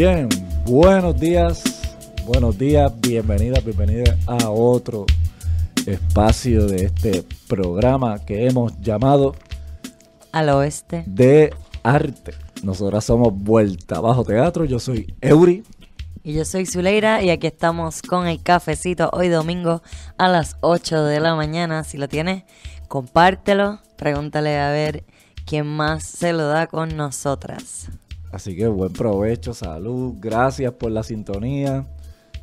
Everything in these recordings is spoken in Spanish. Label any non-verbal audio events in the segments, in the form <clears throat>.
Bien, buenos días, buenos días, bienvenidas, bienvenidas a otro espacio de este programa que hemos llamado Al oeste. de arte. Nosotras somos Vuelta Bajo Teatro, yo soy Eury. Y yo soy Zuleira y aquí estamos con el cafecito hoy domingo a las 8 de la mañana. Si lo tienes, compártelo, pregúntale a ver quién más se lo da con nosotras. Así que buen provecho, salud, gracias por la sintonía.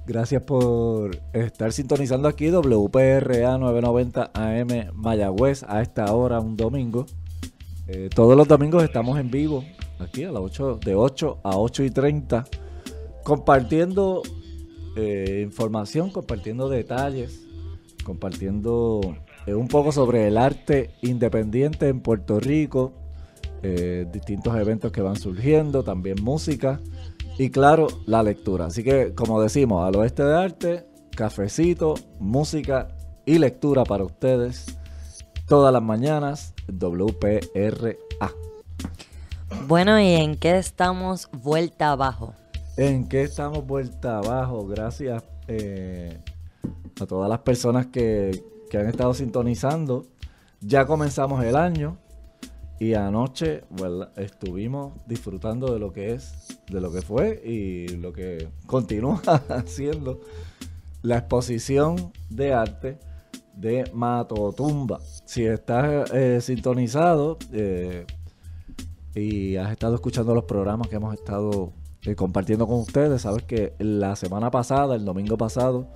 Gracias por estar sintonizando aquí WPRA 990 AM Mayagüez a esta hora, un domingo. Eh, todos los domingos estamos en vivo, aquí a las 8, de 8 a 8 y 30, compartiendo eh, información, compartiendo detalles, compartiendo eh, un poco sobre el arte independiente en Puerto Rico, eh, distintos eventos que van surgiendo, también música y claro, la lectura. Así que, como decimos, al oeste de arte, cafecito, música y lectura para ustedes todas las mañanas, WPRA. Bueno, ¿y en qué estamos vuelta abajo? ¿En qué estamos vuelta abajo? Gracias eh, a todas las personas que, que han estado sintonizando. Ya comenzamos el año y anoche estuvimos disfrutando de lo que es, de lo que fue y lo que continúa <laughs> haciendo la exposición de arte de Matotumba. Si estás eh, sintonizado eh, y has estado escuchando los programas que hemos estado eh, compartiendo con ustedes, sabes que la semana pasada, el domingo pasado,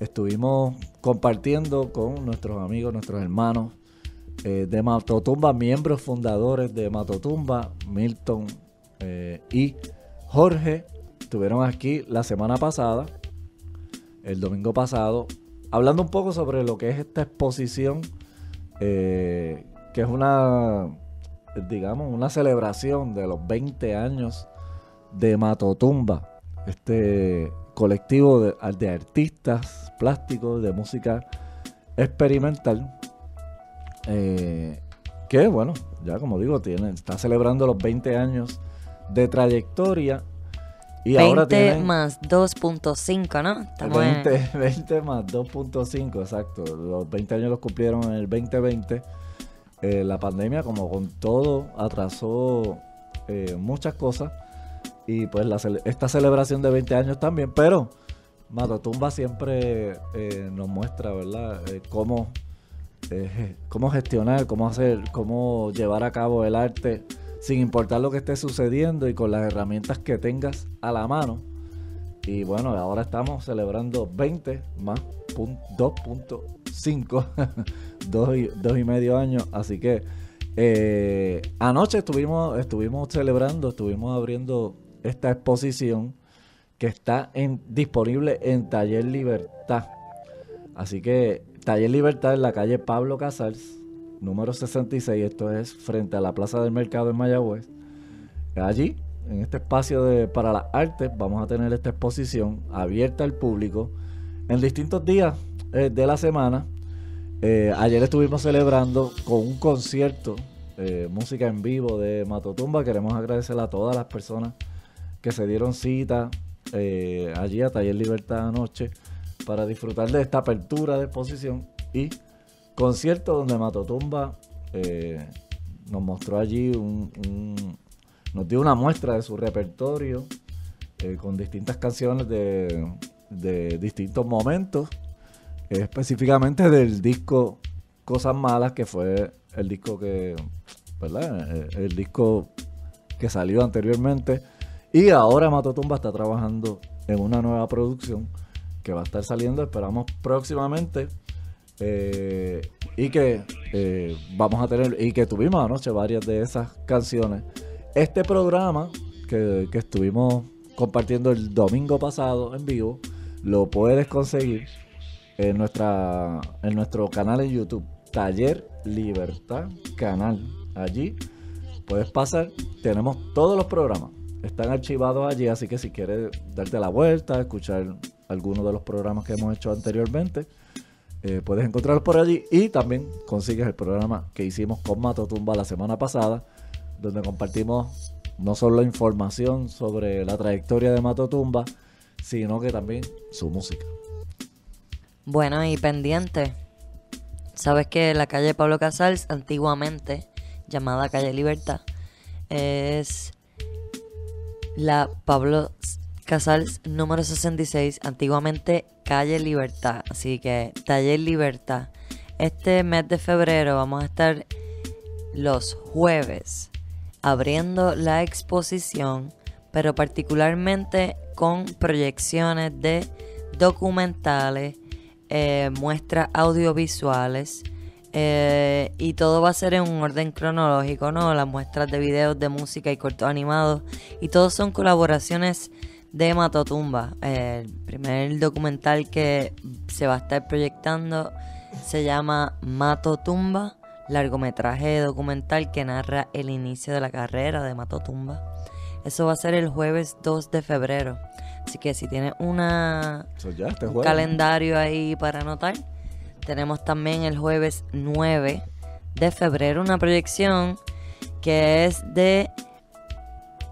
estuvimos compartiendo con nuestros amigos, nuestros hermanos eh, de Matotumba, miembros fundadores de Matotumba, Milton eh, y Jorge, estuvieron aquí la semana pasada, el domingo pasado, hablando un poco sobre lo que es esta exposición, eh, que es una, digamos, una celebración de los 20 años de Matotumba, este colectivo de, de artistas plásticos de música experimental eh, que bueno, ya como digo, tiene, está celebrando los 20 años de trayectoria. Y 20 ahora tienen más 2.5, ¿no? Estamos en- 20, 20 <laughs> más 2.5, exacto. Los 20 años los cumplieron en el 2020. Eh, la pandemia, como con todo, atrasó eh, muchas cosas. Y pues la cele- esta celebración de 20 años también. Pero Matotumba siempre eh, nos muestra, ¿verdad? Cómo, eh, cómo gestionar, cómo hacer, cómo llevar a cabo el arte sin importar lo que esté sucediendo y con las herramientas que tengas a la mano. Y bueno, ahora estamos celebrando 20 más pun- 2.5, <laughs> dos, y, dos y medio años. Así que eh, anoche estuvimos, estuvimos celebrando, estuvimos abriendo esta exposición que está disponible en Taller Libertad. Así que Taller Libertad en la calle Pablo Casals, número 66, esto es frente a la Plaza del Mercado en Mayagüez. Allí, en este espacio de, para las artes, vamos a tener esta exposición abierta al público en distintos días eh, de la semana. Eh, ayer estuvimos celebrando con un concierto, eh, música en vivo de Matotumba. Queremos agradecer a todas las personas que se dieron cita allí a Taller Libertad anoche para disfrutar de esta apertura de exposición y concierto donde Matotumba eh, nos mostró allí un, nos dio una muestra de su repertorio eh, con distintas canciones de, distintos momentos, específicamente del disco Cosas Malas, que fue el disco que. Eh, El, disco que salió anteriormente. Y ahora Matotumba está trabajando en una nueva producción que va a estar saliendo, esperamos próximamente. eh, y que eh, vamos a tener, y que tuvimos anoche varias de esas canciones. Este programa que, que estuvimos compartiendo el domingo pasado en vivo, lo puedes conseguir en, nuestra, en nuestro canal en YouTube, Taller Libertad Canal. Allí puedes pasar, tenemos todos los programas, están archivados allí, así que si quieres darte la vuelta, escuchar algunos de los programas que hemos hecho anteriormente, eh, puedes encontrarlos por allí y también consigues el programa que hicimos con Mato Tumba la semana pasada, donde compartimos no solo información sobre la trayectoria de Matotumba, sino que también su música. Bueno, y pendiente. Sabes que la calle Pablo Casals, antiguamente llamada calle Libertad, es la Pablo Casals número 66, antiguamente calle Libertad. Así que taller Libertad. Este mes de febrero vamos a estar los jueves abriendo la exposición, pero particularmente con proyecciones de documentales, eh, muestras audiovisuales eh, y todo va a ser en un orden cronológico, ¿no? Las muestras de videos de música y cortos animados y todos son colaboraciones de Matotumba. el primer documental que se va a estar proyectando se llama Matotumba, largometraje documental que narra el inicio de la carrera de Matotumba. Eso va a ser el jueves 2 de febrero. Así que si tienes una, este un calendario ahí para anotar, tenemos también el jueves 9 de febrero una proyección que es de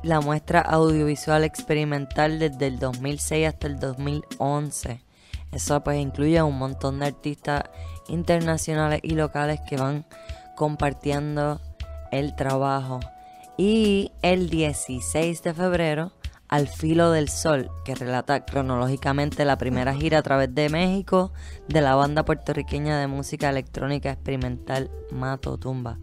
la muestra audiovisual experimental desde el 2006 hasta el 2011. Eso pues incluye a un montón de artistas internacionales y locales que van compartiendo el trabajo. Y el 16 de febrero al filo del sol, que relata cronológicamente la primera gira a través de México de la banda puertorriqueña de música electrónica experimental Mato Tumba.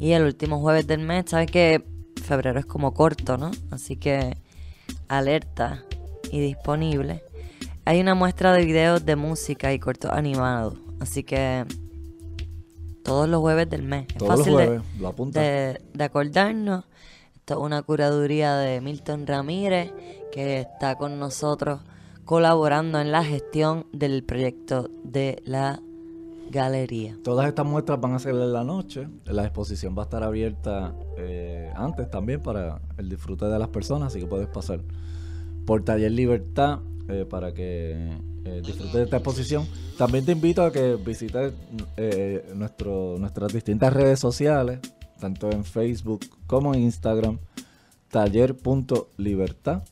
Y el último jueves del mes, sabes que febrero es como corto, ¿no? Así que alerta y disponible. Hay una muestra de videos de música y cortos animados, así que todos los jueves del mes. Es fácil de, de acordarnos una curaduría de Milton Ramírez que está con nosotros colaborando en la gestión del proyecto de la galería. Todas estas muestras van a ser en la noche. La exposición va a estar abierta eh, antes también para el disfrute de las personas, así que puedes pasar por Taller Libertad eh, para que eh, disfrutes de esta exposición. También te invito a que visites nuestro, nuestras distintas redes sociales tanto en Facebook como en Instagram, taller.libertad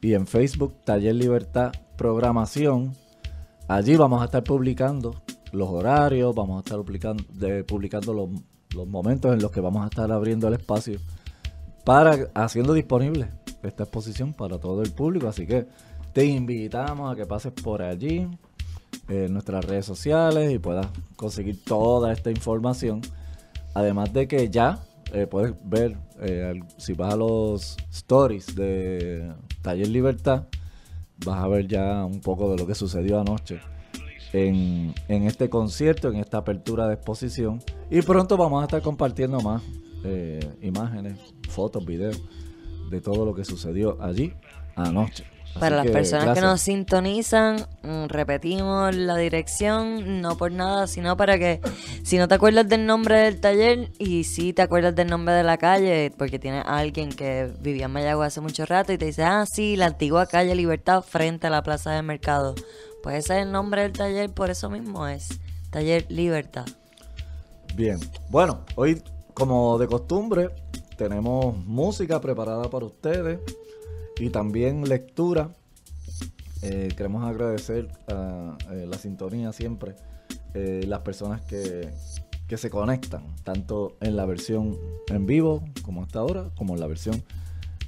y en Facebook, Taller Libertad Programación. Allí vamos a estar publicando los horarios, vamos a estar publicando, publicando los, momentos en los que vamos a estar abriendo el espacio para haciendo disponible esta exposición para todo el público. Así que te invitamos a que pases por allí en nuestras redes sociales y puedas conseguir toda esta información Además de que ya eh, puedes ver, eh, si vas a los stories de Taller Libertad, vas a ver ya un poco de lo que sucedió anoche en, este concierto, en esta apertura de exposición. Y pronto vamos a estar compartiendo más eh, imágenes, fotos, videos de todo lo que sucedió allí anoche. Para las personas que nos sintonizan, mm, repetimos la dirección, no por nada, sino para que si no te acuerdas del nombre del taller y si te acuerdas del nombre de la calle, porque tiene alguien que vivía en Mayagüez hace mucho rato y te dice, ah, sí, la antigua calle Libertad frente a la plaza del mercado. Pues ese es el nombre del taller, por eso mismo es Taller Libertad. Bien, bueno, hoy como de costumbre tenemos música preparada para ustedes y también lectura. Eh, queremos agradecer a, eh, la sintonía siempre, eh, las personas que, que, se conectan, tanto en la versión en vivo como hasta ahora, como en la versión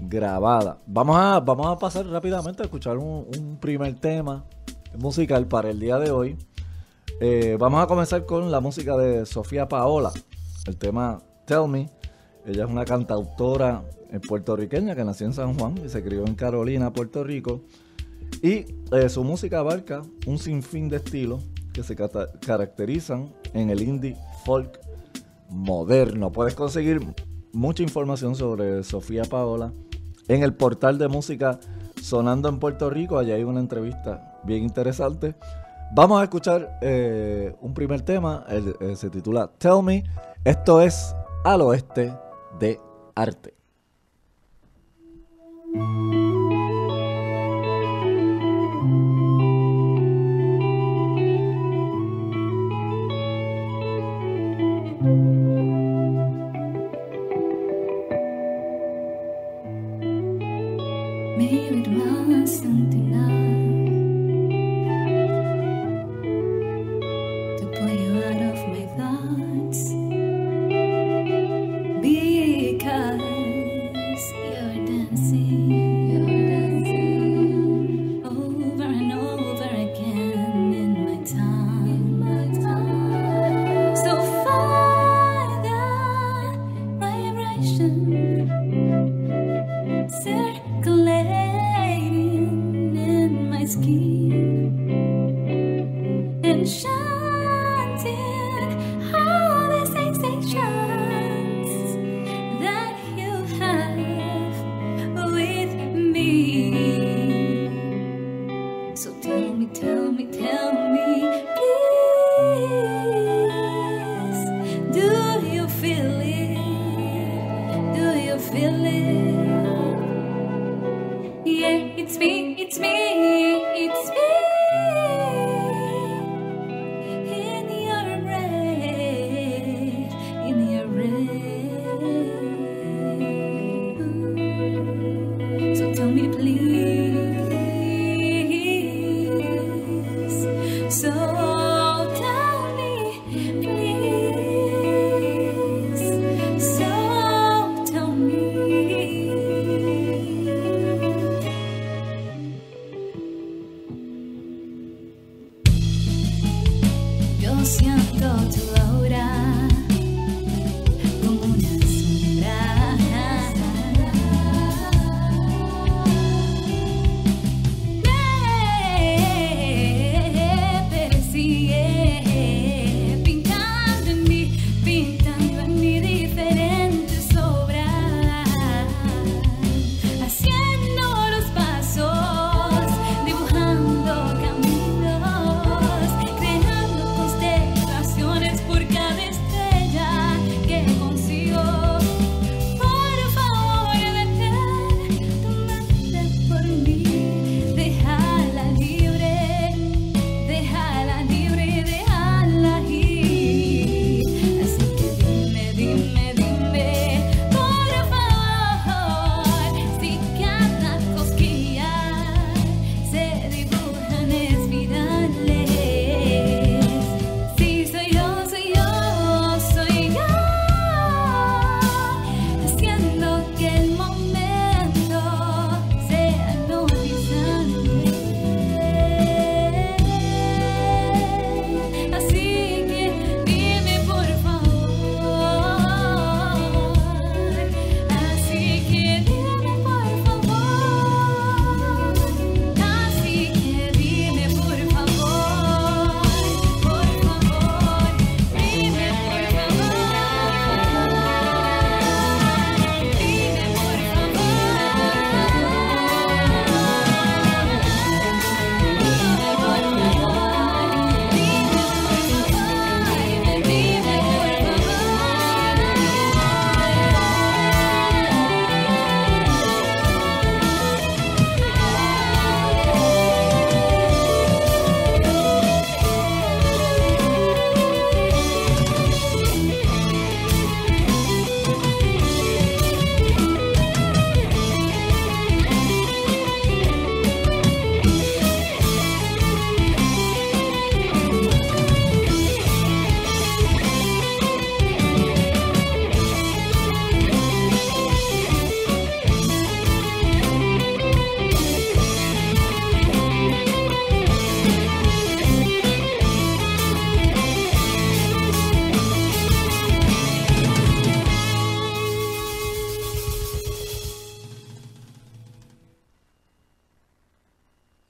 grabada. Vamos a, vamos a pasar rápidamente a escuchar un primer tema musical para el día de hoy. vamos a comenzar con la música de Sofía Paola, el tema Tell Me. Ella es una cantautora puertorriqueña que nació en San Juan y se crió en Carolina, Puerto Rico. Y eh, su música abarca un sinfín de estilos que se caracterizan en el indie folk moderno. Puedes conseguir mucha información sobre Sofía Paola en el portal de música Sonando en Puerto Rico. Allí hay una entrevista bien interesante. Vamos a escuchar eh, un primer tema, eh, se titula Tell Me. Esto es Al Oeste de Arte. siento tu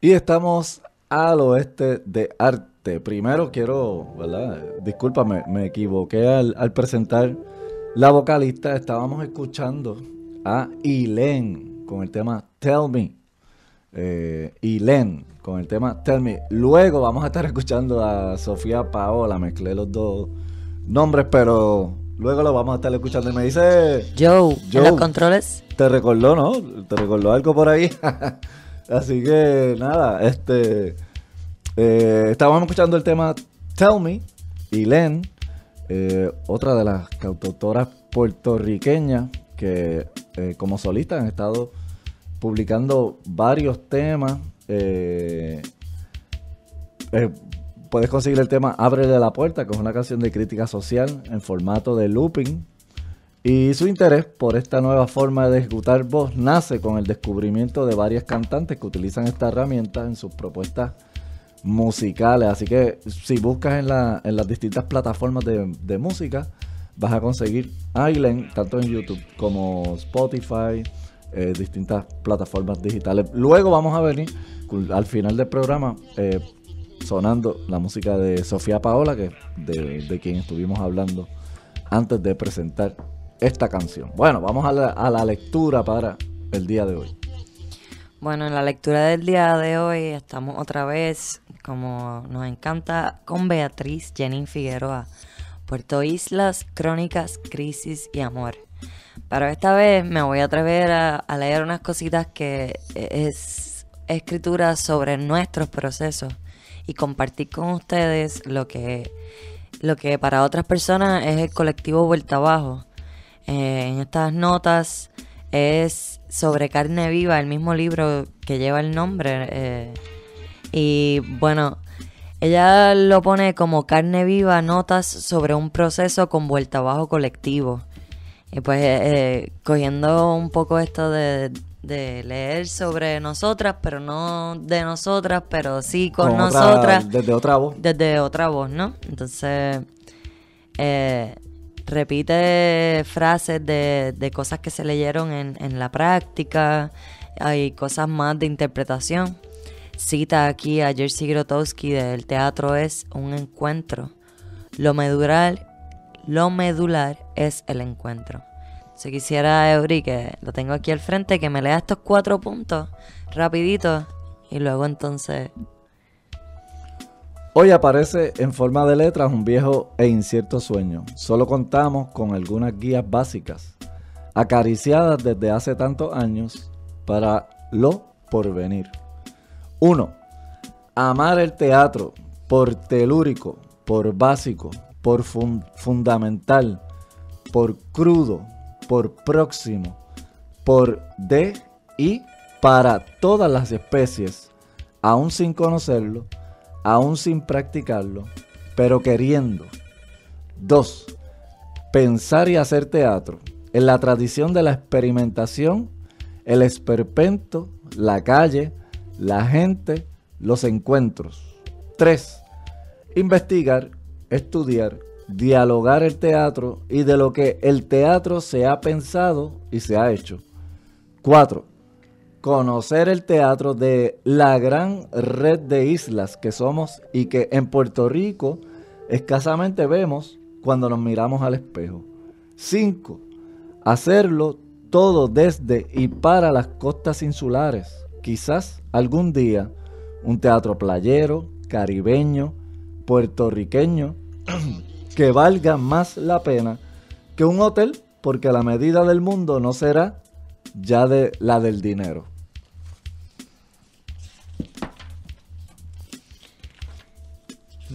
Y estamos al oeste de arte. Primero quiero, ¿verdad? Discúlpame, me equivoqué al, presentar la vocalista. Estábamos escuchando a Ilen con el tema Tell Me. Eh, con el tema Tell Me. Luego vamos a estar escuchando a Sofía Paola. Mezclé los dos nombres, pero luego lo vamos a estar escuchando. Y me dice. Joe, Joe los controles? Te recordó, ¿no? ¿Te recordó algo por ahí? <laughs> Así que nada, este eh, estábamos escuchando el tema Tell Me y Len, eh, otra de las cantautoras puertorriqueñas que eh, como solista han estado publicando varios temas. Puedes conseguir el tema Ábrele la puerta, que es una canción de crítica social en formato de looping. Y su interés por esta nueva forma de ejecutar voz nace con el descubrimiento de varias cantantes que utilizan esta herramienta en sus propuestas musicales. Así que si buscas en, las distintas plataformas de, música, vas a conseguir Island, tanto en YouTube como Spotify, eh, distintas plataformas digitales. Luego vamos a venir al final del programa eh, sonando la música de Sofía Paola, que de, de quien estuvimos hablando antes de presentar esta canción. Bueno, vamos a la, lectura para el día de hoy. Bueno, en la lectura del día de hoy estamos otra vez, como nos encanta, con Beatriz Jenin Figueroa. Puerto Islas, Crónicas, Crisis y Amor. Pero esta vez me voy a atrever a, a leer unas cositas que es escritura sobre nuestros procesos y compartir con ustedes lo que, lo que para otras personas es el colectivo Vuelta Abajo. Eh, en estas notas es sobre carne viva, el mismo libro que lleva el nombre. Eh, y bueno, ella lo pone como carne viva, notas sobre un proceso con vuelta abajo colectivo. Y pues eh, cogiendo un poco esto de, leer sobre nosotras, pero no de nosotras, pero sí con, nosotras. desde otra voz. Desde otra voz, ¿no? Entonces, eh, repite frases de, de cosas que se leyeron en, en la práctica, hay cosas más de interpretación. Cita aquí a Jerzy Grotowski del teatro es un encuentro. Lo medular, lo medular es el encuentro. Si quisiera, Eury, que lo tengo aquí al frente, que me lea estos cuatro puntos rapidito y luego entonces Hoy aparece en forma de letras un viejo e incierto sueño. Solo contamos con algunas guías básicas, acariciadas desde hace tantos años para lo porvenir. 1. Amar el teatro por telúrico, por básico, por fundamental, por crudo, por próximo, por de y para todas las especies, aún sin conocerlo aún sin practicarlo, pero queriendo. 2. Pensar y hacer teatro. En la tradición de la experimentación, el esperpento, la calle, la gente, los encuentros. 3. Investigar, estudiar, dialogar el teatro y de lo que el teatro se ha pensado y se ha hecho. 4 conocer el teatro de la gran red de islas que somos y que en Puerto Rico escasamente vemos cuando nos miramos al espejo. 5. Hacerlo todo desde y para las costas insulares. Quizás algún día un teatro playero, caribeño, puertorriqueño, <clears throat> que valga más la pena que un hotel, porque la medida del mundo no será ya de la del dinero.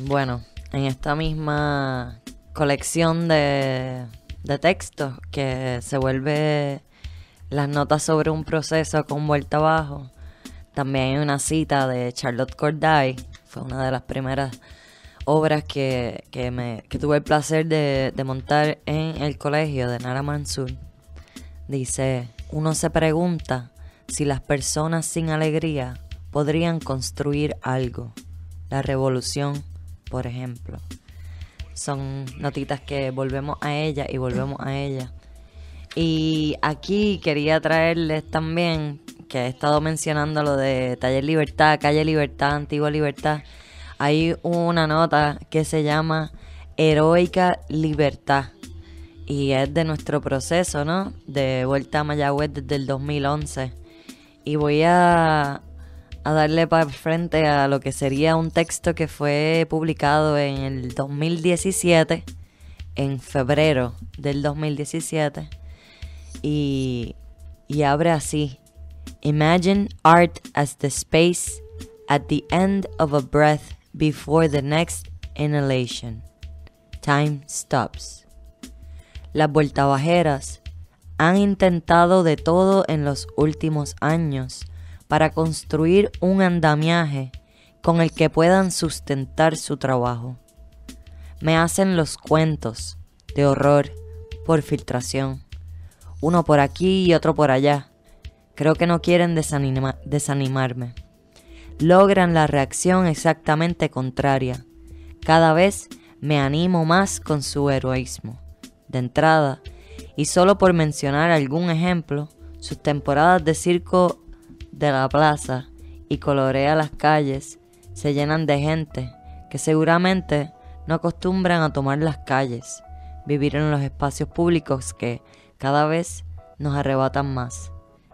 Bueno, en esta misma colección de, textos que se vuelve las notas sobre un proceso con vuelta abajo, también hay una cita de Charlotte Corday, fue una de las primeras obras que, me, tuve el placer de, de, montar en el colegio de Nara Mansur. Dice, uno se pregunta si las personas sin alegría podrían construir algo, la revolución por ejemplo. Son notitas que volvemos a ella y volvemos a ella. Y aquí quería traerles también, que he estado mencionando lo de Taller Libertad, Calle Libertad, Antigua Libertad. Hay una nota que se llama Heroica Libertad. Y es de nuestro proceso, ¿no? De vuelta a Mayagüez desde el 2011. Y voy a a darle para frente a lo que sería un texto que fue publicado en el 2017, en febrero del 2017, y, y abre así. Imagine art as the space at the end of a breath before the next inhalation. Time stops. Las vueltabajeras han intentado de todo en los últimos años para construir un andamiaje con el que puedan sustentar su trabajo. Me hacen los cuentos de horror por filtración, uno por aquí y otro por allá. Creo que no quieren desanimarme. Logran la reacción exactamente contraria. Cada vez me animo más con su heroísmo. De entrada, y solo por mencionar algún ejemplo, sus temporadas de circo de la plaza y colorea las calles se llenan de gente que seguramente no acostumbran a tomar las calles, vivir en los espacios públicos que cada vez nos arrebatan más,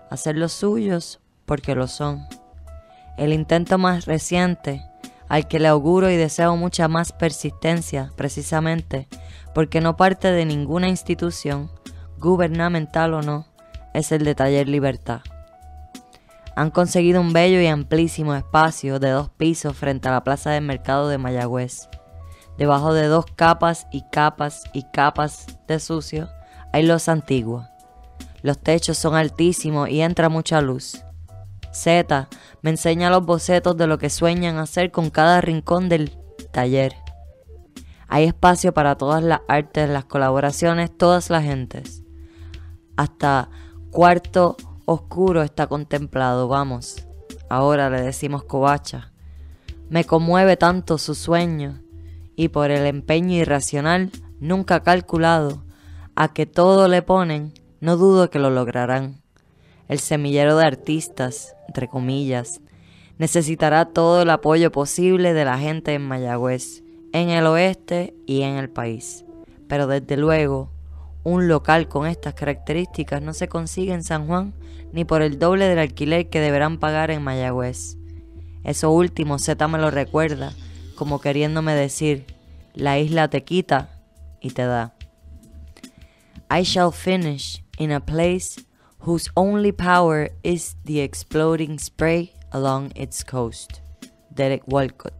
hacer los suyos porque lo son. El intento más reciente, al que le auguro y deseo mucha más persistencia, precisamente porque no parte de ninguna institución, gubernamental o no, es el de Taller Libertad. Han conseguido un bello y amplísimo espacio de dos pisos frente a la plaza del mercado de Mayagüez. Debajo de dos capas y capas y capas de sucio hay los antiguos. Los techos son altísimos y entra mucha luz. Z me enseña los bocetos de lo que sueñan hacer con cada rincón del taller. Hay espacio para todas las artes, las colaboraciones, todas las gentes. Hasta cuarto oscuro está contemplado, vamos. Ahora le decimos covacha. Me conmueve tanto su sueño y por el empeño irracional nunca calculado a que todo le ponen, no dudo que lo lograrán. El semillero de artistas, entre comillas, necesitará todo el apoyo posible de la gente en Mayagüez, en el oeste y en el país. Pero desde luego, un local con estas características no se consigue en San Juan ni por el doble del alquiler que deberán pagar en Mayagüez. Eso último Z me lo recuerda como queriéndome decir, la isla te quita y te da. I shall finish in a place whose only power is the exploding spray along its coast. Derek Walcott.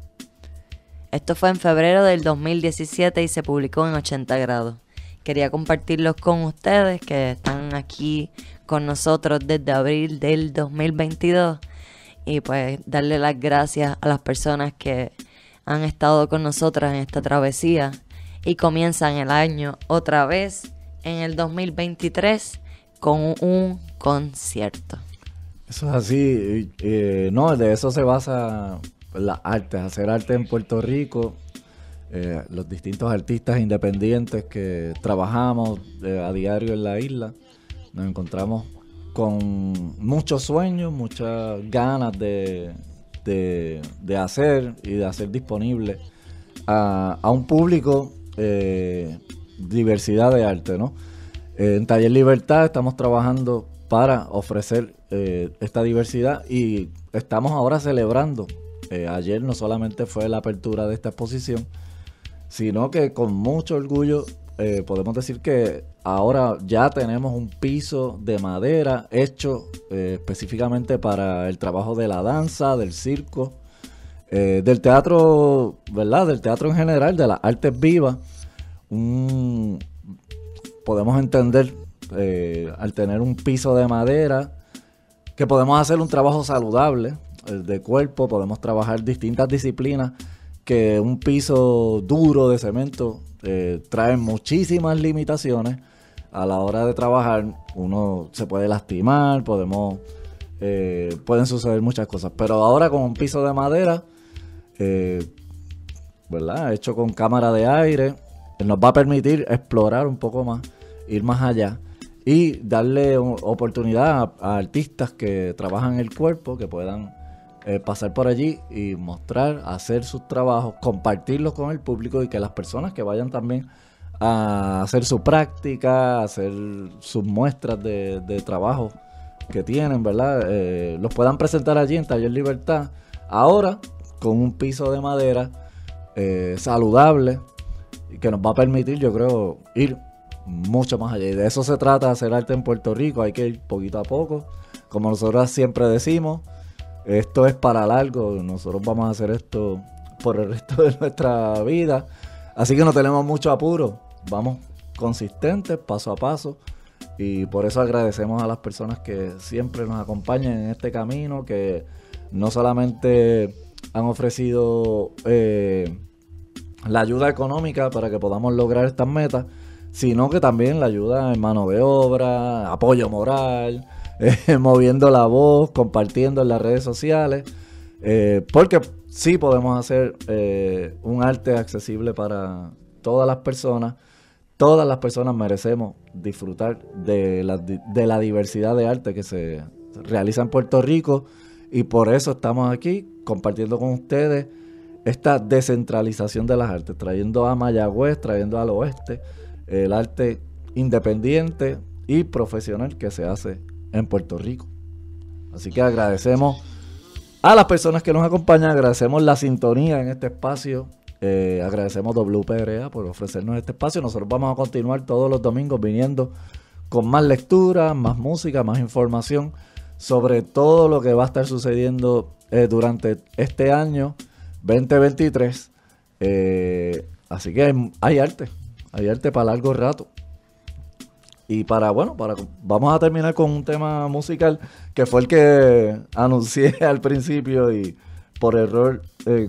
Esto fue en febrero del 2017 y se publicó en 80 grados. Quería compartirlos con ustedes que están aquí con nosotros desde abril del 2022 y pues darle las gracias a las personas que han estado con nosotras en esta travesía y comienzan el año otra vez en el 2023 con un concierto. Eso es así, eh, no, de eso se basa las artes, hacer arte en Puerto Rico, eh, los distintos artistas independientes que trabajamos eh, a diario en la isla, nos encontramos con muchos sueños, muchas ganas de, de, hacer y de hacer disponible a, un público eh, diversidad de arte, ¿no? En Taller Libertad estamos trabajando para ofrecer esta diversidad y estamos ahora celebrando. Ayer no solamente fue la apertura de esta exposición, sino que con mucho orgullo eh, podemos decir que ahora ya tenemos un piso de madera hecho eh, específicamente para el trabajo de la danza, del circo, eh, del teatro, ¿verdad? Del teatro en general, de las artes vivas. podemos entender al tener un piso de madera que podemos hacer un trabajo saludable de cuerpo, podemos trabajar distintas disciplinas que un piso duro de cemento eh, trae muchísimas limitaciones a la hora de trabajar. Uno se puede lastimar, podemos, eh, pueden suceder muchas cosas. Pero ahora con un piso de madera, eh, ¿verdad? Hecho con cámara de aire, nos va a permitir explorar un poco más, ir más allá y darle oportunidad a artistas que trabajan el cuerpo, que puedan eh, pasar por allí y mostrar, hacer sus trabajos, compartirlos con el público y que las personas que vayan también a hacer su práctica, hacer sus muestras de, trabajo que tienen, ¿verdad? Eh, los puedan presentar allí en Taller Libertad. Ahora, con un piso de madera eh, saludable que nos va a permitir, yo creo, ir mucho más allá. Y de eso se trata, hacer arte en Puerto Rico. Hay que ir poquito a poco. Como nosotros siempre decimos, esto es para largo, nosotros vamos a hacer esto por el resto de nuestra vida. Así que no tenemos mucho apuro, vamos consistentes, paso a paso, Y por eso agradecemos a las personas que siempre nos acompañan en este camino, que no solamente han ofrecido eh, la ayuda económica para que podamos lograr estas metas, sino que también la ayuda en mano de obra, apoyo moral, eh, <laughs> moviendo la voz, compartiendo en las redes sociales, eh, porque sí podemos hacer un arte accesible para todas las personas. Todas las personas merecemos disfrutar de la, de la diversidad de arte que se realiza en Puerto Rico y por eso estamos aquí compartiendo con ustedes esta descentralización de las artes, trayendo a Mayagüez, trayendo al oeste el arte independiente y profesional que se hace en Puerto Rico. Así que agradecemos a las personas que nos acompañan, agradecemos la sintonía en este espacio eh, agradecemos WPRA por ofrecernos este espacio. Nosotros vamos a continuar todos los domingos viniendo con más lectura, más música, más información sobre todo lo que va a estar sucediendo eh, durante este año 2023. Eh, así que hay, arte, hay arte para largo rato. Y para, bueno, para vamos a terminar con un tema musical que fue el que <laughs> anuncié al principio y por error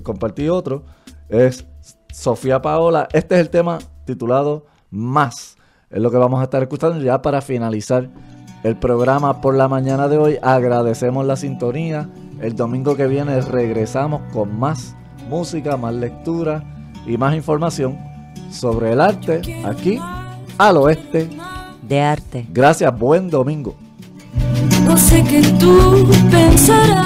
compartí otro es Sofía Paola. Este es el tema titulado Más. Es lo que vamos a estar escuchando ya para finalizar el programa por la mañana de hoy. Agradecemos la sintonía. El domingo que viene regresamos con más música, más lectura y más información sobre el arte aquí al oeste de arte. Gracias, buen domingo. No sé qué tú pensarás.